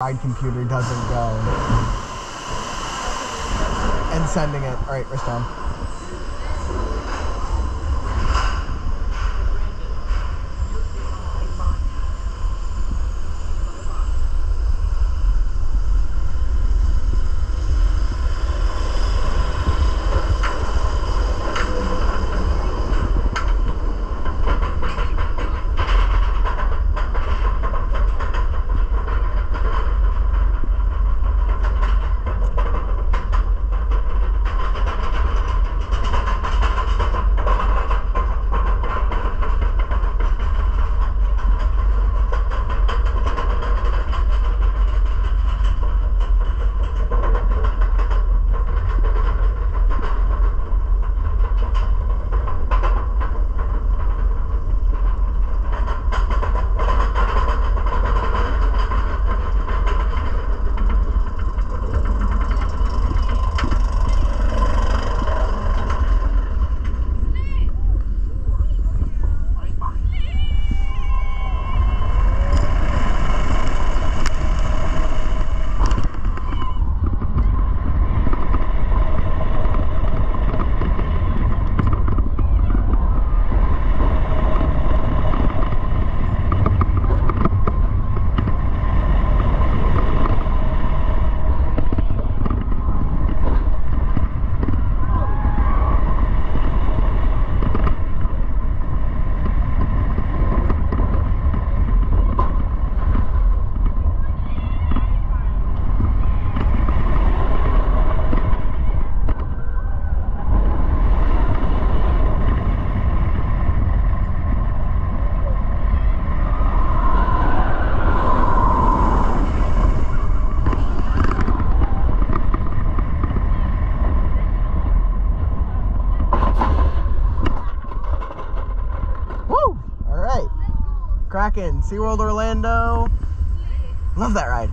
ride computer doesn't go. And sending it. All right, wrist down. Kraken, SeaWorld Orlando. Love that ride.